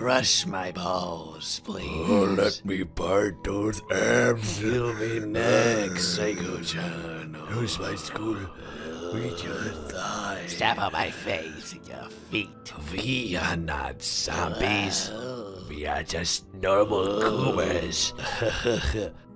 crush my balls, please. Oh, let me bite those abs. You'll be next, Saeko-chan. Who's my school? We just thighs. Step on my face and your feet. We are not zombies. We are just normal Coomers.